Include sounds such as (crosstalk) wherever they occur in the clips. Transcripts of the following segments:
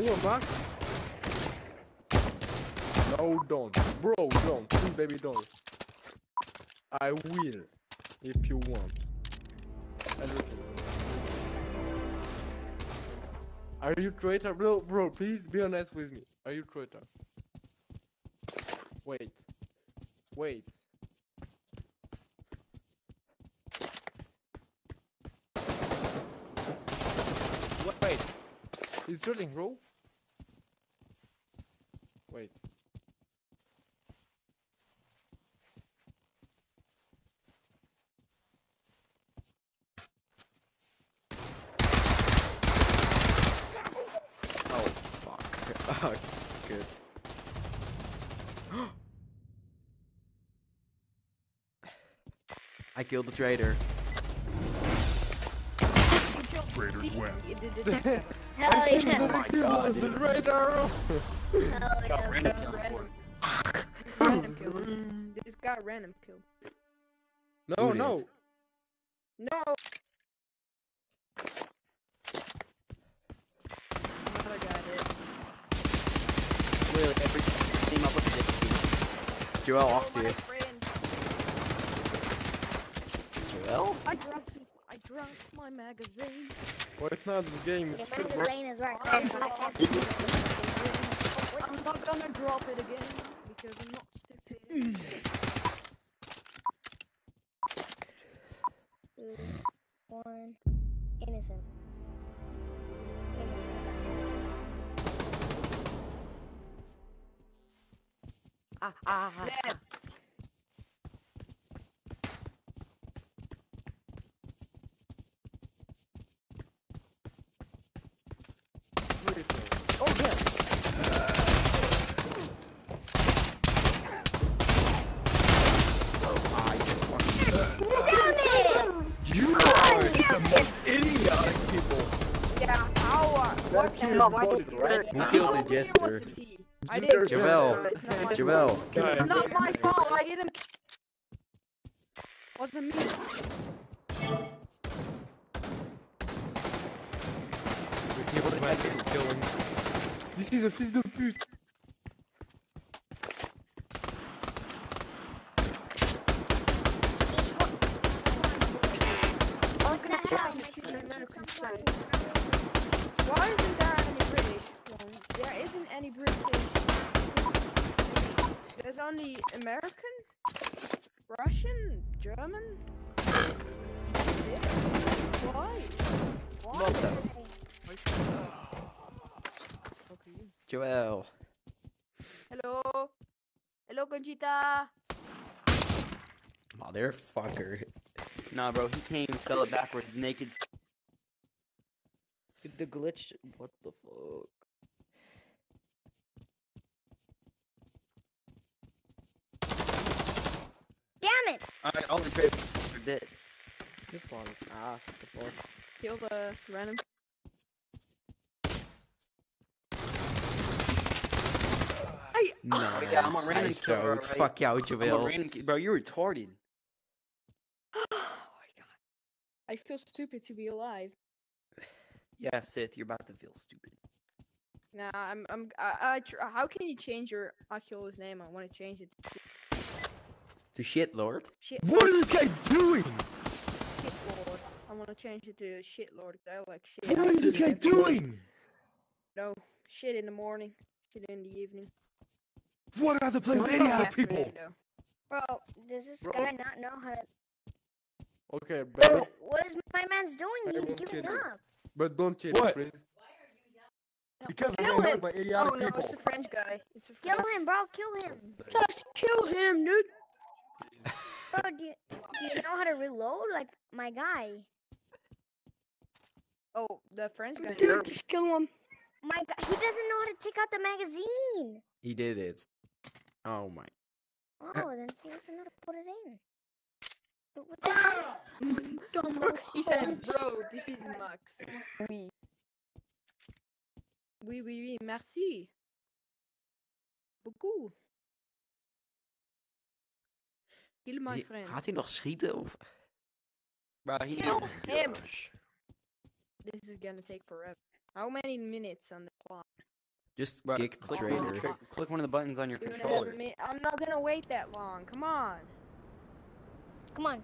Come on, Max. No, don't. Bro, don't. Please, baby, don't. I will. If you want. Everything. Are you traitor? Bro, bro, please be honest with me. Are you traitor? Wait. Wait. Wait. He's shooting, bro. Wait. Oh fuck. (laughs) Oh, good. (gasps) I killed the traitor. (laughs) Traitors win. (laughs) You did the second Hell yeah. He was the traitor! Hell Got yeah. random one. kills for it. Random kill. (laughs) This got random kill. No, Who did? no. No. Another guy did. Literally every team up with this. Joel off Oh, to you. friend. Joel? I dropped. I dropped my magazine. Wait, now the game is Your good, bro. magazine is right I there, but I dropped can't. (laughs) my magazine. I'm not gonna drop it again because I'm not stupid. Two, one. Innocent. Innocent. Ah, ah, ah. Dead. Traitor. Oh yeah. Ah, you fucking- You are the most idiotic people. Yeah. How? Uh, what kill kind of body, what? right? You How killed many the was jester. the tea? I Did did. there- Jawel. It's not my Jawel. fault. It's not my fault. I didn't. Wasn't me. He was meant to. This is a fils de pute. I'm gonna try to shoot an American side. Why isn't there any British one? There isn't any British. There's only American, Russian, German. Why? Why? What the? Okay. Joel. Hello. Hello, Conchita. Motherfucker. Nah, bro, he can't even spell it backwards. Naked. Dude, the glitch. What the fuck? Damn it! Alright, all the traitors are dead. This one's ass. What the fuck? Kill the random. I. Nice. Oh, yeah, I'm a random nice, killer, dude. alright? Fuck yeah, I'm a Joel. random Bro, you're retarded. (gasps) Oh my god. I feel stupid to be alive. Yeah, Sith, you're about to feel stupid. Nah, I'm. I'm. I, I tr- how can you change your Oculus name? I want to change it to To shit, Lord. shit. What is this guy doing? Shit Lord. I want to change it to shit Lord. 'cause I like shit. What is this guy doing? No, shit in the morning, shit in the evening. What are the play with I'm not people? random. Bro, does this Bro. guy not know how to. Okay, Bro, but, what is my man's doing? I He's won't giving kill you. up. But don't kill What? him, please. Because I'm Kill being him. hurt by Oh no, people. it's a French guy. It's a French. Kill him, bro. Kill him. Just kill him, dude. Bro, do you, do you know how to reload? Like my guy. Oh, the French guy. Dude, just kill him. My guy. He doesn't know how to take out the magazine. He did it. Oh my. Oh, then he doesn't know how to put it in. But what the hell? (laughs) (laughs) he said, "Bro, this is Max." Oui. Oui, oui, oui. Merci. Beaucoup. Kill my Die- friend. Gaat hij nog schieten? Of... Bro, he Kill knows. him. This is gonna take forever. How many minutes on Just Bruh, kick the click, one the traitor. click one of the buttons on your Two and a half controller. I'm not gonna wait that long. Come on. Come on.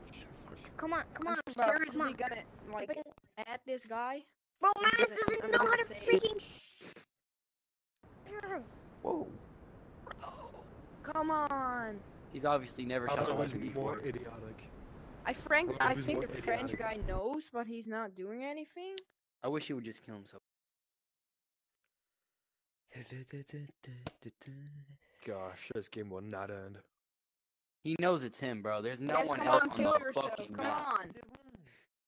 Come on, come on, I'm bro. seriously Come on. gonna like Bring- add this guy. Bro, I'm man doesn't know how to say- freaking. Whoa. Come on. He's obviously never I shot a don't know who's weapon more idiotic. I frank I think more the French idiotic? guy knows, but he's not doing anything. I wish he would just kill himself. Gosh, this game will not end. He knows it's him, bro. There's no Yes, one come else on, on kill the yourself. fucking Come map. on.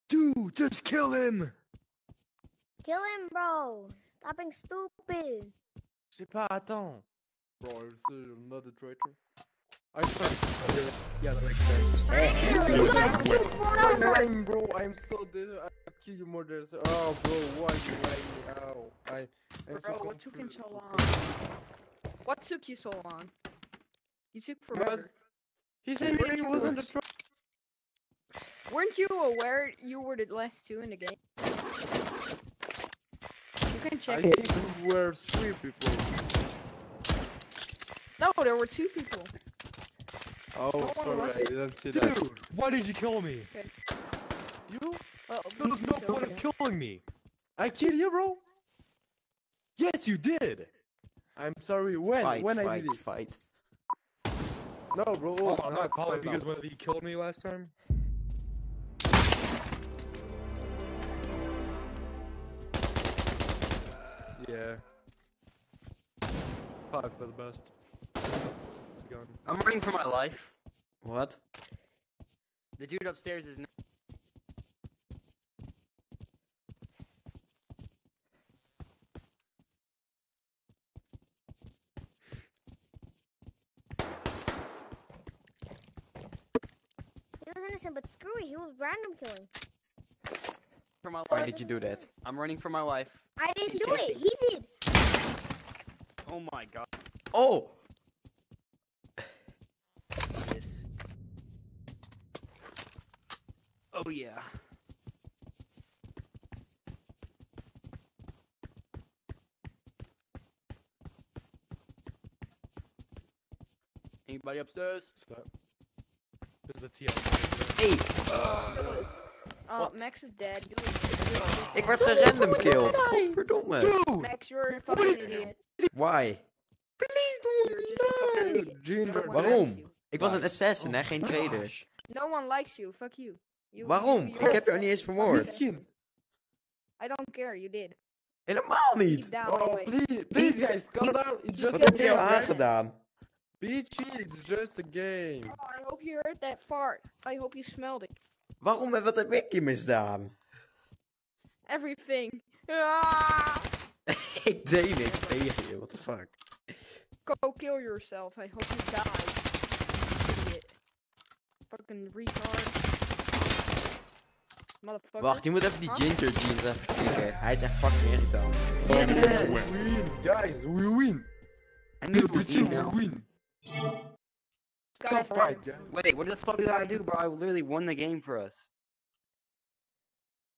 Dude, just kill him! Kill him, bro. Stop being stupid. Je sais pas, attends. Bro, I'm not a traitor. I'm sorry. Yeah, that makes sense. I'm let's win. keep one over. Lying, bro, I'm so dead. I kill you more than Oh, bro, why you lying me? Ow. I, I'm Bro, so what took him so long? What took you so long? You took What? forever. He said he wasn't a traitor. Weren't you aware you were the last two in the game? You can check I check. think we were three people. No, there were two people. Oh, one sorry, I didn't see that. Dude, why did you kill me? You? Well, There was no so- point of killing me. I killed you, bro? Yes, you did. I'm sorry, when? Fight, when I fight, did it? fight. No, bro. Oh, I'm not not calling because down. when he killed me last time. Yeah. Probably for the best. I'm running for my life. What? The dude upstairs is. N- He was innocent, but screw it. He was random killing. For my Why did you do that? I'm running for my life. I didn't He's do it. He did. Oh my god. Oh! Yes. Oh yeah. Anybody upstairs? What's that? There's a TS. Hey! Oh, Max is dead. Ik werd gerandom killed. Godverdomme. Dude! Max, you're a fucking idiot. Why? Fucking idiot. Jean No Waarom? Ik was een assassin, hè? Geen trader. No one likes you. Fuck you. you Waarom? you- Ik heb jou niet eens vermoord. I don't care. You did. Helemaal niet. down. Oh, please, please, guys, calm down. It's just Wat heb ik jou aangedaan? Chill, it's just a game. Oh, I hope you heard that fart. I hope you smelled it. Waarom en wat heb ik je misdaan? Everything. Ah! (laughs) ik deed niks tegen je, what the fuck? Go kill yourself. I hope you die. Idiot. Fucking retard. Motherfucker. Wacht, je moet even die? Ginger Jeans even klikken. Hij is echt fucking irritant. Yes. We win, guys, we win. I knew it We win, we bro. win. Sky Stop fight, guys. Wait, what the fuck did I do, bro? I literally won the game for us.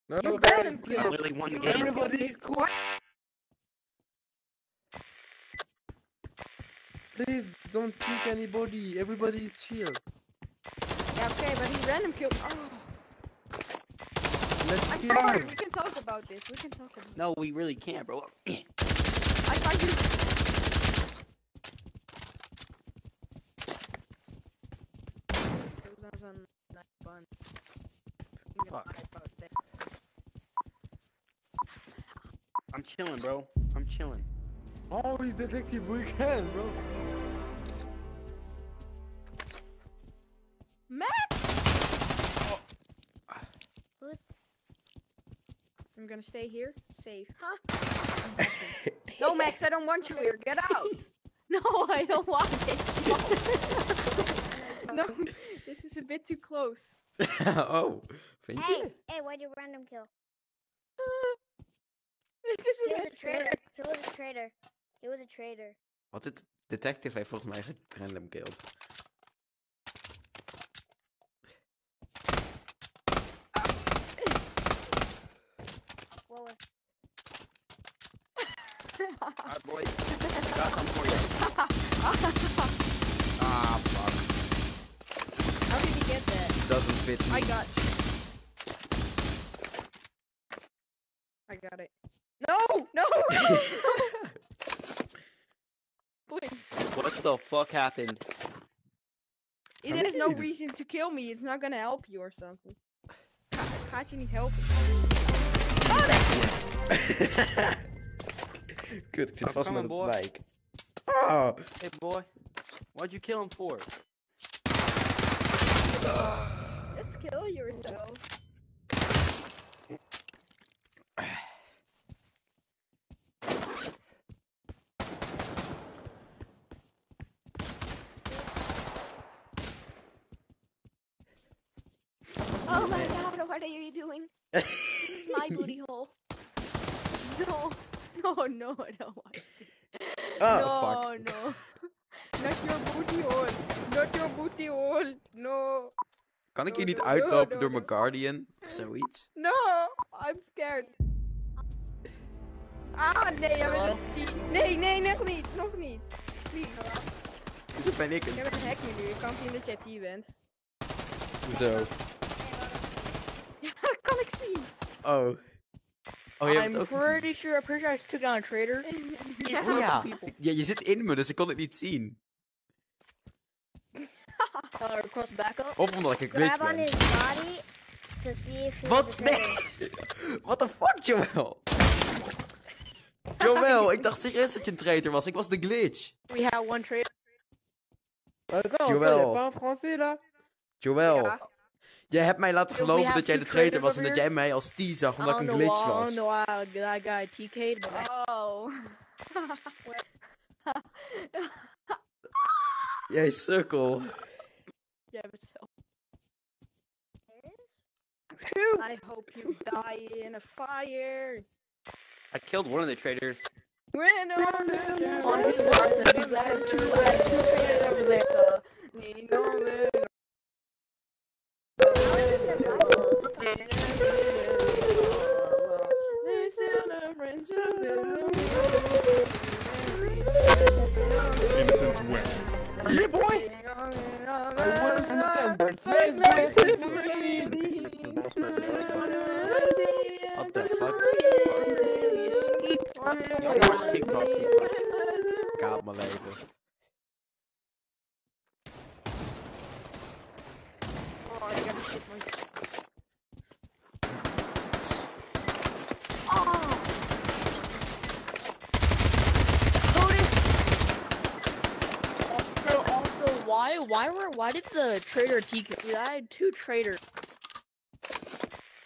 No, You guys, better I literally won the You game. better- Everybody is quiet. Please don't kick anybody. Everybody is chill. Yeah, okay, but he random killed. Oh, (gasps) Let's I'm kill sorry. him. We can talk about this. We can talk about. it. No, we really can't, bro. I thought you. Those are some nice fun. I'm Fuck. lie about that. I'm chilling, bro. I'm chilling. Oh, he's detective. We can, bro. Max! Oh. Who's- I'm gonna stay here, safe. Huh? (laughs) No, Max, I don't want you here. Get out! (laughs) No, I don't want it. (laughs) no, this is a bit too close. (laughs) oh, thank Hey, je? hey, why'd you random kill? (laughs) This is He a was bit a traitor. He was a traitor. He was a traitor. Wat de detective heeft volgens mij random killed. What was? (laughs) Alright, boy. I got some for you. Ah, fuck. How did he get that? Doesn't fit me. I got. I got it. No, no, no. (laughs) Please. What the fuck happened? It has no reason to kill me. It's not gonna help you or something. Ka- Kachi needs help. Kut, ik zit Oh, vast come met on, het boy. lijk. Oh, Hey, boy. What'd you kill him for? Just kill yourself. Oh my god, what are you doing? This is my booty (laughs) hole. No, (laughs) no, no, I don't want it. Oh, no, fuck. no. Not your booty hole. Not your booty hole. No. kan ik No, hier niet uitlopen no, door no. mijn Guardian? Of zoiets? No, I'm scared. Ah, nee, jij bent een team. Nee, nee, nog niet, nog niet. Please. Hoezo ben ik Jij een... bent een hacker nu, je kan zien dat jij T bent. Hoezo? Ja, dat kan ik zien. Oh. Oh, je hebt I'm pretty sure, I'm pretty sure I took down a traitor. (laughs) Ja. Oh ja, je zit in me, dus ik kon het niet zien. Uh, request backup. Of omdat ik een glitch Grab on ben. his body to see if he was a Wat? Nee! traitor. (laughs) What the fuck, Joel? Joel, ik dacht serieus dat je een traitor was. Ik was de glitch. We have one traitor. Attends, Joël. attends, y'a pas un français là Joel, Ja. jij hebt mij laten We geloven have dat jij two de traitor traitors was en dat over jij mij als T zag I omdat don't ik een know glitch why, I was. don't know why that guy TK'd, but Oh. (laughs) Jij sukkel. Jij bent zo. I hope you die in a fire. I killed one of the traitors. When on on his part, we have two, I have two traitors over there. Innocence win. Yeah, boy! I wouldn't understand, but let's! What the fuck? Yo, watch TikTok too much. Kaap mijn leven. Oh, ik heb een shit man. Also, also, why, why were, why did the traitor TK? Dude, I had two traitors.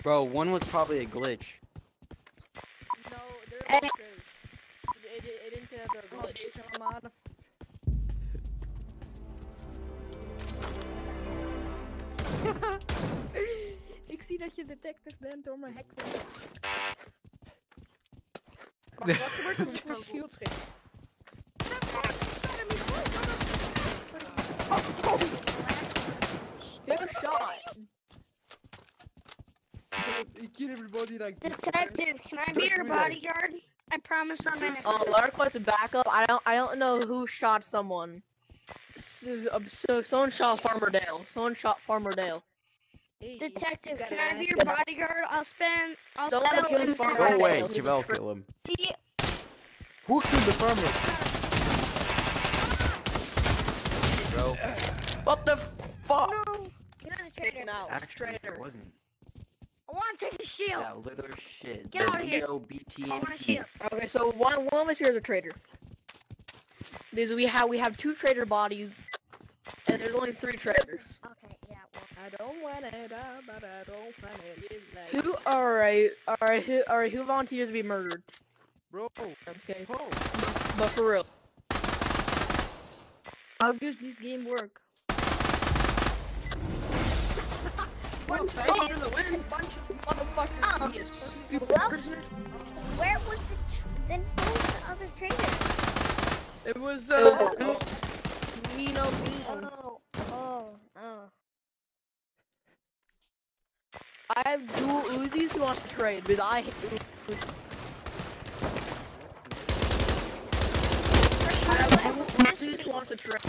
Bro, one was probably a glitch. No, they're both good. It, it, it didn't say that they're good. Shaman. ik zie dat je detective bent door mijn hack. Wat gebeurt er met mijn shield schiet? Good shot. He killed everybody like. Detective, can I be your bodyguard? I promise I'm innocent. Um, I requested backup. I don't, I don't know who shot someone. So, um, so someone shot Farmer Dale. Someone shot Farmer Dale. Hey, Detective, you can gotta I be your bodyguard? I'll spend. I'll Someone spell killed innocent. Farmer Go away, He's a Joel, kill him. Who killed the farmer? Bro. What the fuck? no, he was a traitor. Taken out. Actually, it Traitor. wasn't. I want to take his shield. That little shit. Get out of here. Leo I want a shield. Okay, so one one of us here is a traitor. Because we have we have two traitor bodies, and there's only three traitors. Okay, yeah, well. I don't want it, uh, but I don't want it. It's like- Who? All right, all right, who? All right, who volunteers to be murdered? Bro, Okay, oh. but for real. How does this game work? One Oh, traitor to win. Bunch of motherfuckers. Oh, you stupid well- prisoner. Where was the. Then who was the other traitor? It was uh, oh. Nino Bean. Oh, oh, oh. I have dual Uzis who want to trade because I hate Uzi. Wants to trade.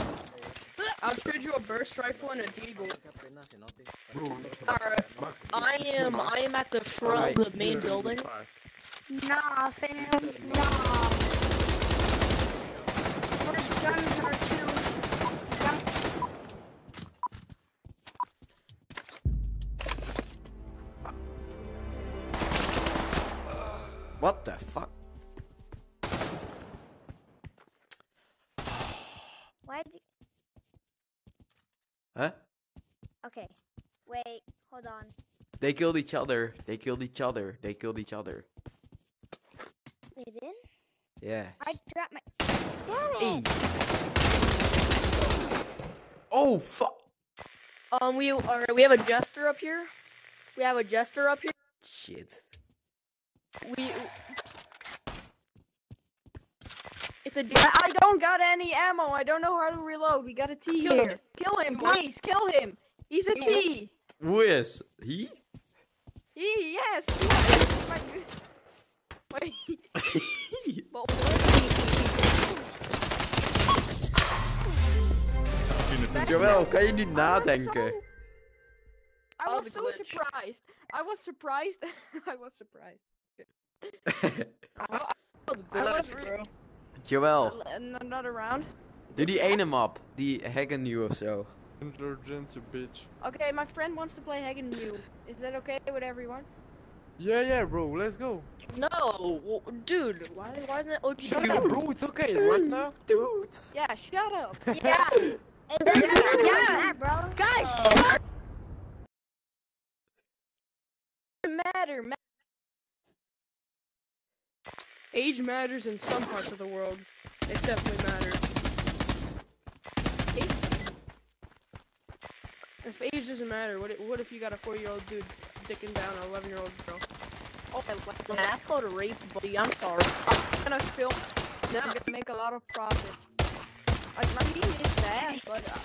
I'll trade you a burst rifle and a deagle. Alright, I am I am at the front of the main building. Nah, fam. Nah. First guns are too. What the fuck? Why did Huh? Okay. Wait, hold on. They killed each other. They killed each other. They killed each other. They did? Yeah. I dropped my. Damn it! Oh fuck! Um, we alright, we have a jester up here. We have a jester up here. Shit. We. It's a I. I don't got any ammo. I don't know how to reload. We got a T Kill him. here. Kill him, please. Kill him. He's a T. Who is he? He, yes. yes. My good- Wait. But Innocent Jawel, kan je niet I was nadenken? so- I Oh, was so surprised. I was surprised. I was surprised. I was re- bro. N- not around. doe die ene map. Die hacken nu of zo. Intelligence, you bitch. Okay, my friend wants to play Hagen New. Is that okay with everyone? Yeah, yeah, bro. Let's go. No, dude. Why? Why isn't it OG? Shut up, bro. It's okay. Right now. Dude. Yeah, shut up. (laughs) Yeah. (laughs) Matter Yeah. that, bro. Guys, matter, ma- age matters in some parts of the world. It definitely matters. If age doesn't matter, what if, what if you got a four-year-old dude dicking down an eleven-year-old girl? Oh, I that's called a rape, buddy. I'm sorry. I'm gonna film. I'm gonna make a lot of profits. Like, my team is bad, but, uh,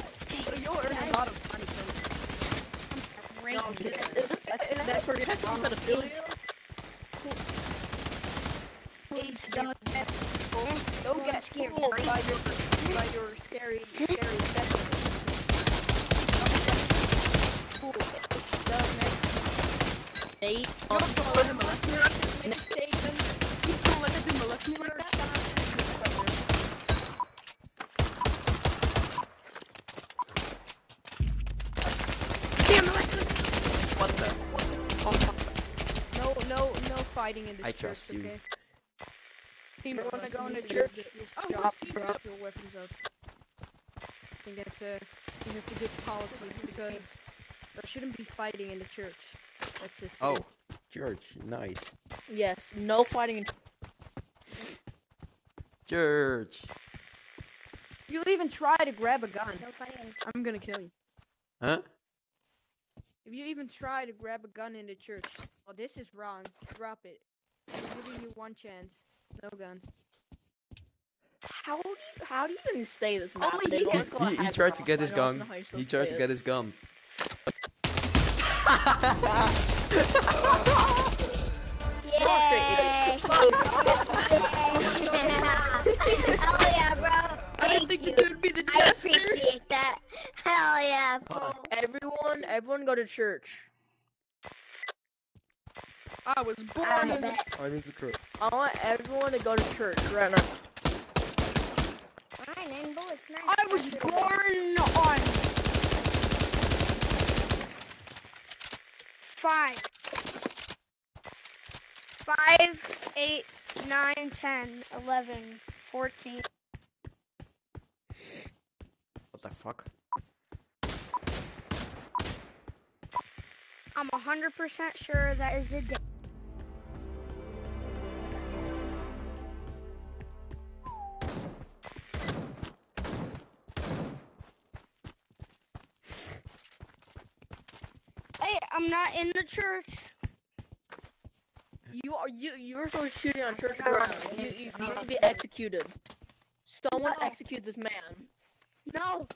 but you'll earn a lot of money from it. No, is, is this is that for sexual pedophilia? Ace does that. Don't Don't get scared, by your, by your scary, scary sexual. Fool. It does make Nate, You um, don't go let him molest me like this. Make a statement. don't let him molest me like that? What the? No, no, no fighting in this I church, trust you. okay? People wanna go into church. just Oh, drop- just drop. your weapons up. I think that's a, I think that's a good policy because there shouldn't be fighting in the church. That's it. Oh, church. Nice. Yes, no fighting in Church. If you even try to grab a gun, No fighting. I'm gonna kill you. Huh? If you even try to grab a gun in the church, oh, this is wrong. Drop it. I'm giving you one chance. No guns. How do you, how do you even say this? Map? Only They he don't can- always call it He, he tried to get his don't gun. know how you're He tried to get his (laughs) gun. Yay! Hell yeah, bro. I didn't Thank think you. would be the I jester. appreciate that. Hell yeah, bro. Everyone, everyone go to church. I was born I in the bet. I'm in the truck. I want everyone to go to church right now. Alright, nine bullets, nice. I was born on Five. Five, eight, nine, ten, eleven, fourteen. What the fuck? I'm a hundred percent sure that is the day. Church. You are you you're so shooting on church ground. You, you, you need to be executed. Someone No. execute this man. No,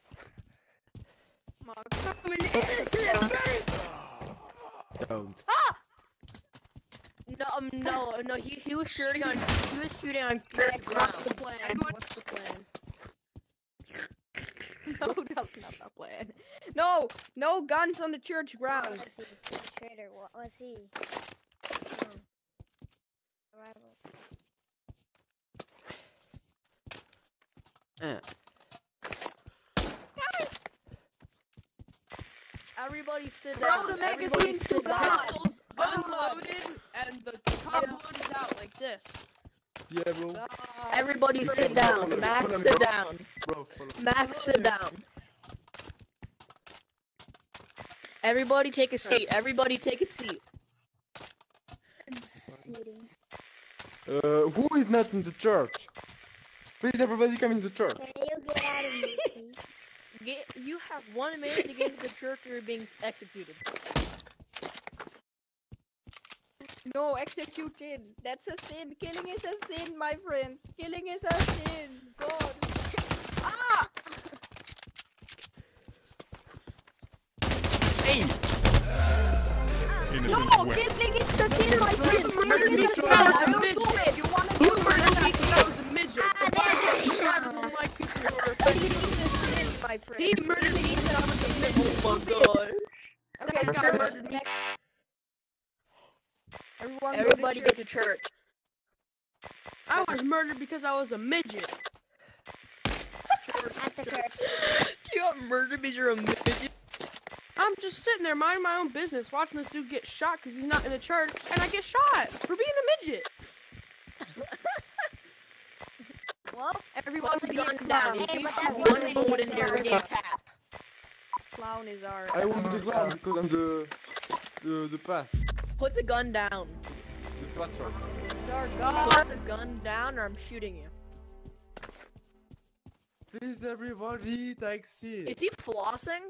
my I'm an innocent person. Don't. Ah! No, um, no, no. He he was shooting on he was shooting on church Max, what's the plan? What's the plan? (laughs) No, that's not the plan. No, no guns on the church grounds. Let's see. Traitor. What was he? Oh. Arrival. Eh. Everybody sit Bro, down. the magazine's sit too Pistols unloaded and the top loaded out like this. Yeah, bro. Everybody sit Follow down. me, Max, sit bro. down. Bro. Max, sit down. Everybody take a seat. Everybody take a seat. Uh, who is not in the church? Please, everybody come in the church. Can you get out of my seat? Get, you have one minute to get into the church or you're being executed. No, execution. That's a sin. Killing is a sin, my friends. Killing is a sin. God. Ah! Hey! Innocent No, killing is a sin, my friends. Killing is a because sin. I was I a don't midget. do it. You wanna do You it? murdered me because I was a midget. Ah, The there Bible it is. doesn't like people who are Killing is a sin, my friends. He murdered me because I was a midget. Oh my god. Okay, That guy church. murdered me. Everyone, Everybody go get to to church. I was murdered because I was a midget. At the church. (laughs) You got murdered because you're a midget. I'm just sitting there minding my own business, watching this dude get shot because he's not in the church, and I get shot for being a midget. (laughs) Well, Everyone Put the be gun down. down. If Hey, you but one one bullet thing in you there, can get tapped. Clown is our. I will be the clown because I'm the the the past Put the gun down. The pastor. He's our Put the gun down or I'm shooting you. Please, everybody, take seat. Is he flossing?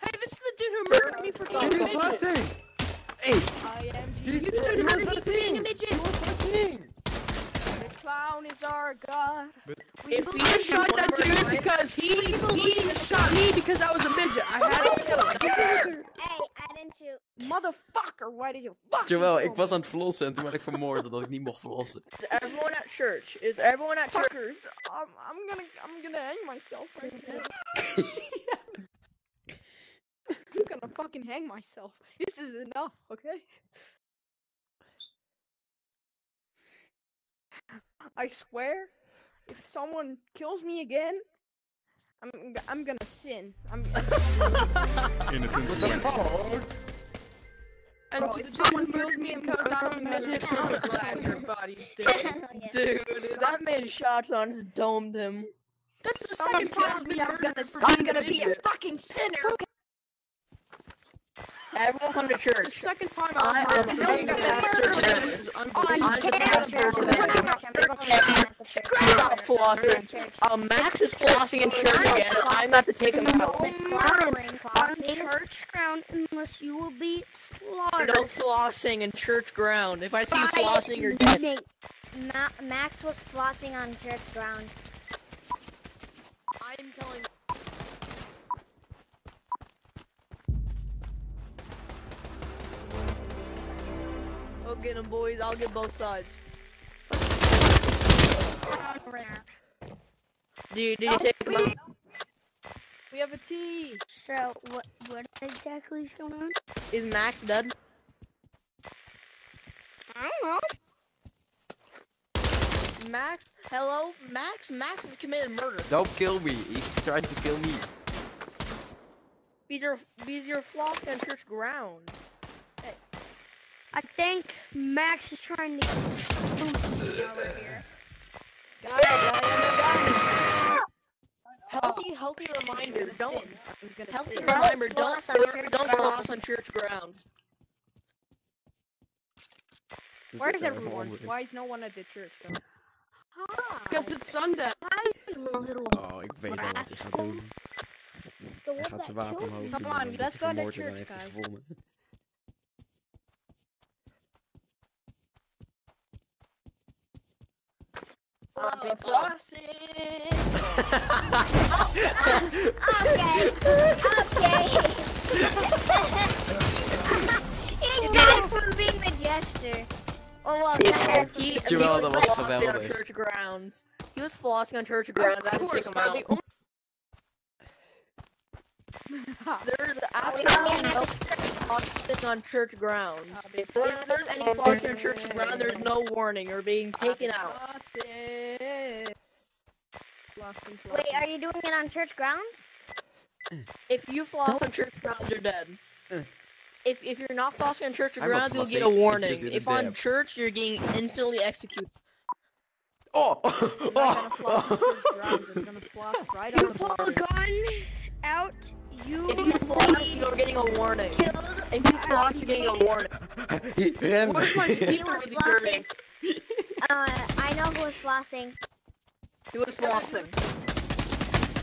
Hey, this is the dude who murdered me for being a He's midget. flashing. Hey! I am He's Jesus. he was murdered me for being a midget. He was flashing. The clown is our god. If I you shot that dude time- because he he shot me because I was why did you Terwijl, ik was aan het flossen en toen werd ik vermoord omdat ik niet mocht flossen. Is everyone at church? Is everyone at church? Fuckers, I'm, I'm gonna, I'm gonna hang myself right now. (laughs) I'm gonna fucking hang myself. This is enough, okay? I swear, if someone kills me again, I'm, I'm gonna sin. I'm. (laughs) Innocent And Bro, dude someone who murdered me me because I was a because I'm midget. a I'm glad your body's (laughs) dead. (laughs) Dude, that man shots on just domed him. That's the second time kills I've me, been I'm gonna, I'm gonna be a fucking sinner. Everyone come to The church. second time I I am was the murdered for being a pastor midget On unbelievable. I'm the pastor character. of the church. Stop flossing. Um, Max is flossing in church again. I'm about to take him out. On church ground unless you will be slaughtered. No flossing in church ground. If I see you flossing, you're dead. Max was flossing on church ground. Get him, boys. I'll get both sides. Dude, did you take him out? We have a T. So what? What exactly is going on? Is Max dead? I don't know. Max? Hello? Max? Max has committed murder. Don't kill me. He's trying to kill me. Because you're, because you're flossing on church grounds. I think Max is trying to. Got it, I Healthy, healthy reminder. Don't. sin. I'm gonna Healthy sin. reminder. Don't floss on flirt- church don't grounds. floss on church grounds. Dus Where's ik ga even everyone? Why is no one at the church though? Because it's Sunday. Oh, ik weet al wat hij gaat doen. Hij gaat zijn wapen omhoog Come on, let's go to vermoord en dan church, guys. Gewonnen. I'll be flossing. Okay. okay. he got it from being the jester. Oh well, Yeah, he, he Jawel, was flossing on church grounds. He was flossing on church grounds. I had to take him out. There's absolutely no flossing on church grounds. If there's any flossing on church ground, there's no warning or being taken out. Flossing. Flossing, Wait, are you doing it on church grounds? If you floss on church grounds, you're dead. Uh. If if you're not flossing on church grounds, you'll get a flossing, I just warning. If on dab. church, you're getting instantly executed. Oh! (laughs) You're not gonna floss oh. grounds, gonna floss right You on the pull a gun out. You. If you floss, you're getting a warning. Killed. If you floss, you're getting a warning. Ren. What is my He speaker was (laughs) really flossing. (laughs) Uh, I know who was flossing. He was flossing.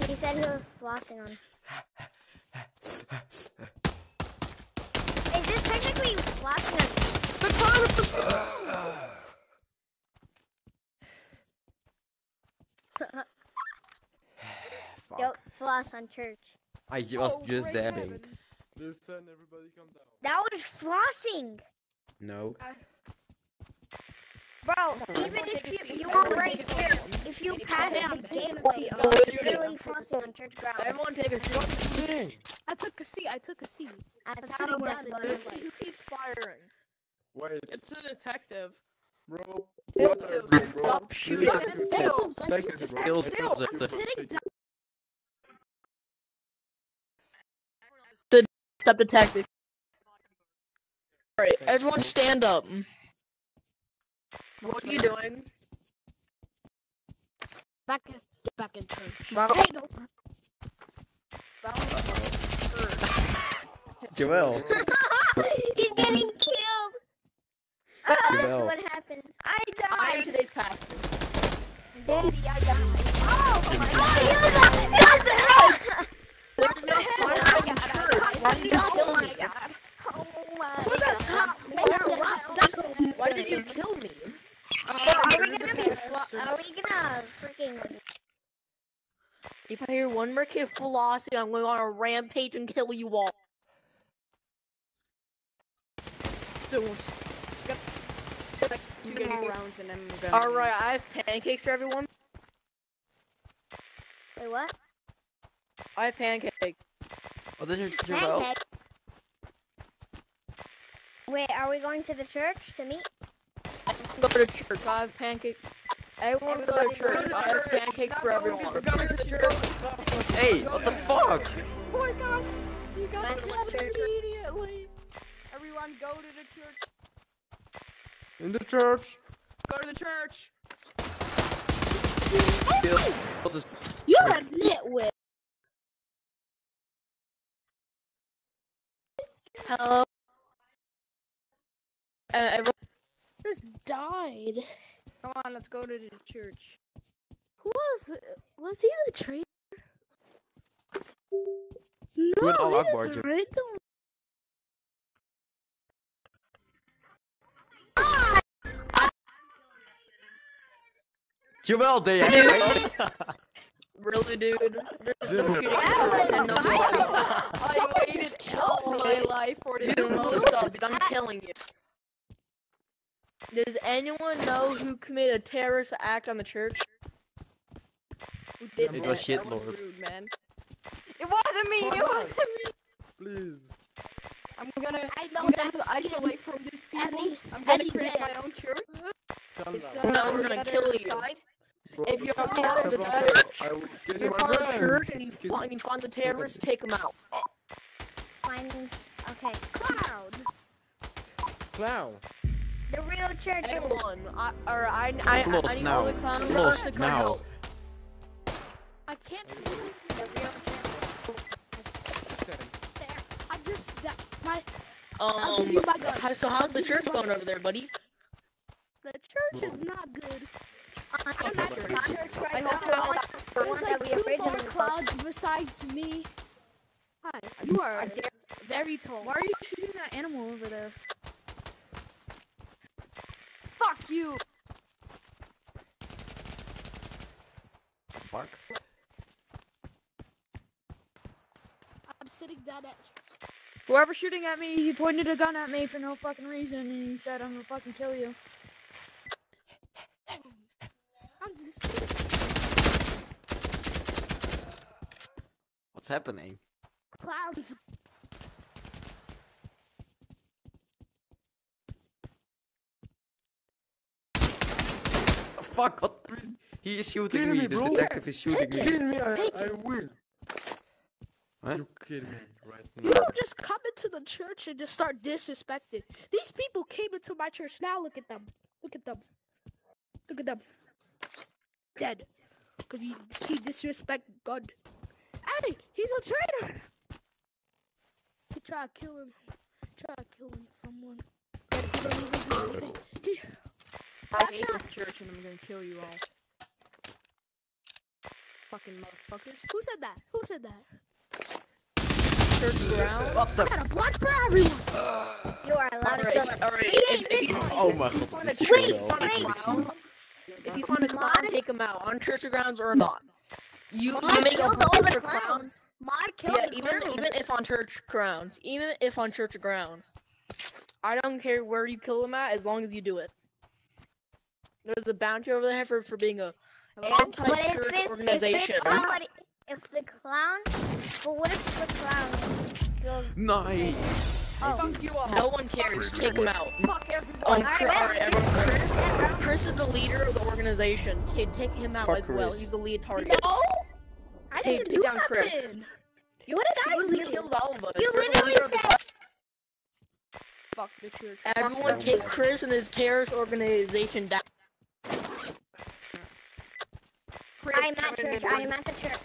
He said he was flossing on. Is this technically flossing or (sighs) Fuck. don't floss on church? I was Oh, just dabbing. heaven. Listen, everybody comes out. That was flossing, No. bro. Even if you you were right here, if you pass down, the take game, a you're What are you literally doing? flossing on church ground. Everyone take a seat. I took a seat. I took a seat. That's I'm how sitting that's down what in it's the like. Who keeps firing? Wait, It's a detective. bro. Still, What are still, you, still, bro? stop Please shooting. take it Still, slow. Take it Stop detective. Alright, everyone stand up. What are you doing? Back in, get back in church. Wow. Hey, no. (laughs) Joel. (laughs) He's getting killed. Oh, that's Joel. what happens. I died. I am today's pastor. Daddy, I died. Oh, oh my god. You got, you got There's no (laughs) firing Oh kill my god. Oh my Put that god. top. What the hell? Why did you kill me? So are we gonna be? Are we gonna freaking? If I hear one more kid flossing, I'm going on a rampage and kill you all. Two more rounds and we're gonna. Alright, I have pancakes for everyone. Wait, what? I have pancakes. Oh, what is your Joel? Pancake. Wait, are we going to the church to meet? Go to church. I have pancakes. Everyone go to church. I have pancakes for everyone. We're going to the church. Hey, what the fuck? Oh my god. You got Everyone killed to church. immediately. Everyone go to the church. In the church. Go to the church. You're a nitwit. Hello. Uh, everyone, Just died. Come on, let's go to the church. Who was it? Was he the traitor? Do an No, all he out was barger. right the Joel, they actually. Really, dude. There's no Dude. shooting and no I waited all my life for this. You most of it. I'm killing you. Does anyone know who committed a terrorist act on the church? Who did It was shit, Lord. rude, man. It wasn't me. It wasn't me. Please. I'm gonna. I know I'm gonna isolate from these people. Eddie- I'm gonna Eddie create did. my own church. Calm It's uh, No, on we're gonna kill you. Side. Bro, if you're calm part the church, I will kill If you're my part of the friend. church and you find, you find the terrorists, take them out. Finds. Okay. cloud. Clown. The real church. is- Anyone. I, or I, I, I, Floss I need now. all the clowns Floss to come now. help. I can't. The real church. I just got my Um, my gun. so how's the church going over there, buddy? the church is not good. I'm I'm at at the the church church right right now. now. The There's like two more originally clouds besides me. Hi, you are very tall. Why are you shooting that animal over there? Fuck you. The Fuck. I'm sitting down at Whoever's shooting at me, he pointed a gun at me for no fucking reason, and he said, "I'm gonna fucking kill you." I'm just. What's happening? clowns. Fuck, what? He is shooting Kill me. me, This bro. detective is shooting me. Kill me, I, Take I will. Huh? You kill me right You don't just come into the church and just start disrespecting. These people came into my church. Now look at them. Look at them. Look at them. Dead. Because he, he disrespected God. Hey, he's a traitor. He tried to kill him. Tried killing someone. He, I hate this church and I'm gonna kill you all. Fucking motherfuckers. who said that? Who said that? Church ground. What the I got a block for everyone. You are allowed to kill Alright, him. alright. He If, did if you, this- Oh my god, find dit if you find a clown, take him out on church grounds or not. You, Mod you make a killed all hole the for clowns. clowns. Mod killed Yeah, the even clowns. even if on church grounds, even if on church grounds, I don't care where you kill them at as long as you do it. There's a bounty over there for for being a But anti-church it's, if organization. somebody, if the clown, but what if the clown kills? Nice. Oh, Fuck you all. No one cares. Take him out. Fuck everyone. On Alright, Chri- man. alright, everyone. Chris, Chris is the leader of the organization. Ta- take him out Fuck as well. Chris. He's the lead target. No, I Take- didn't take do down Chris. You What did I literally do? killed all of us. you You're literally the said. Fuck the church. Everyone take Chris and his terrorist organization down. I am at church. I am at the church.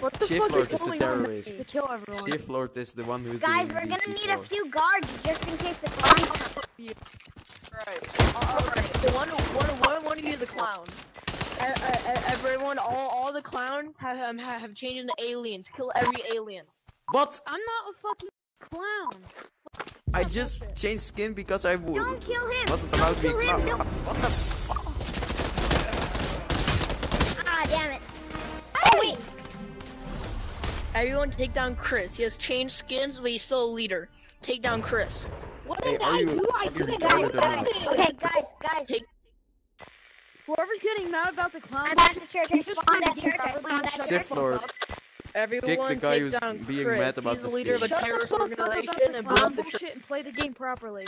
What the Shift fuck Lord is is the going on? terrorist. To kill everyone. Shift Lord is the one who's Guys, we're gonna Shift need a few guards just in case the clown comes. Right. Alright. The one, one, one, one of you is a clown. E- e- Everyone, all, all the clowns have, um, have have changed into aliens. Kill every alien. What? I'm not a fucking clown. I just changed skin because I would. Don't kill him. Wasn't Don't allowed to be a clown. Don't. What the fuck? Everyone, take down Chris. He has changed skins, but he's still a leader. Take down Chris. What Hey, did are I you do? I fucking didn't retarded do or not? anything. Okay, guys, guys. Take- Whoever's getting mad about the clown, I'm at the church. I You just spawned played at the game church. I properly spawned and at shut church. Shift Lord. Everyone, guy take who's down being Chris. mad about he's the the leader of a skin. Shut the terrorist fuck up about organization the and blew clown up the church. bullshit and play the game properly.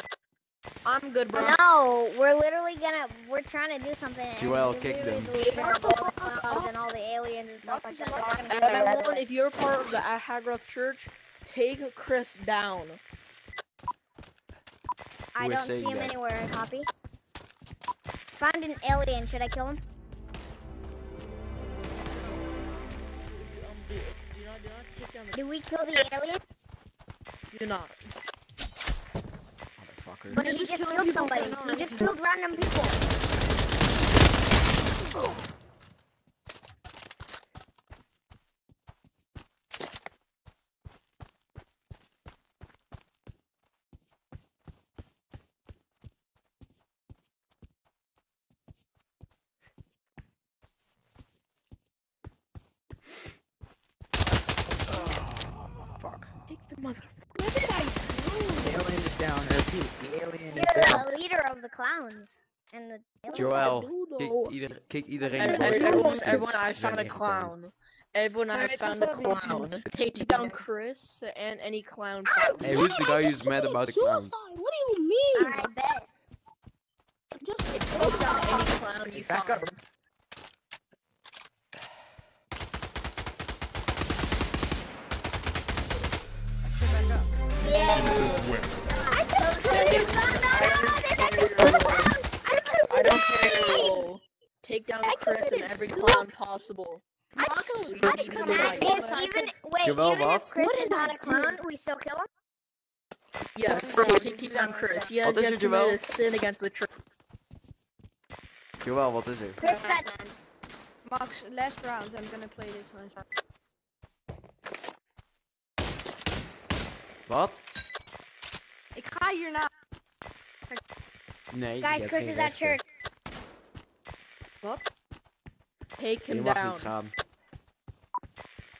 I'm good, bro. No, we're literally gonna. We're trying to do something. and Joel, you're kick them. the leader of all the clowns and all the aliens and stuff like that. so we're gonna get rid of Everyone, if you're part of the Hagroth Church, take Chris down. I Who is don't see him that? anywhere. Copy. Found an alien. Should I kill him? Do, do not, do not take down the. Do we kill the alien? Do not. Motherfucker. But he just just killed somebody. He just killed random people. Oh, fuck. Take the mother. What did I do? The alien is down. I repeat, the alien is You're down. The leader of the clowns. And the alien. Joel, do, kick, though? ieder, kick iedereen boos Everyone, everyone, I Ze found a clown. Everyone, I found a clown. Take down Chris and any clown. Hey, who's the guy who's mad about the clowns? What do you mean? I bet. Just Take down any clown you Back up. find. Take down Chris and every clown possible. I We I need to killed him. If even wait, Joel, even what? if Chris What is did not I a clown, do? we still kill him. Yes, take, take, take down Chris. He has, Wat he has committed a sin against the church. Joel, wat is er? Chris got Max, last round, I'm gonna play this one. Wat? Ik ga hierna. Nee, je guys. hebt Chris geen is at rechten. church. What? Take Je him mag down. niet gaan.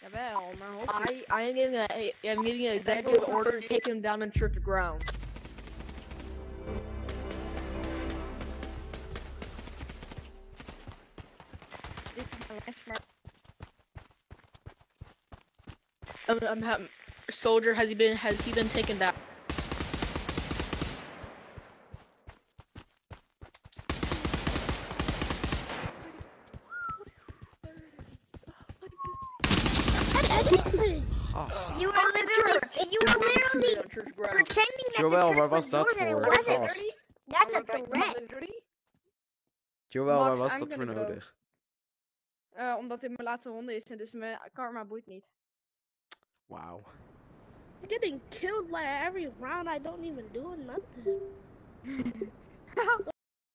Jawel, maar hoop I, I am giving a, I'm giving an executive order to take him down on church grounds. dit is mijn last, maar I'm, um, I'm um, um, soldier has he been has he been taken down? Joël, the waar was dat voor? Gast. That's a threat. Joël, waar was I'm dat voor nodig? Eh, omdat dit mijn laatste ronde is en dus mijn karma boeit niet. Wauw. getting killed like every round. I don't even do nothing. (laughs) (laughs)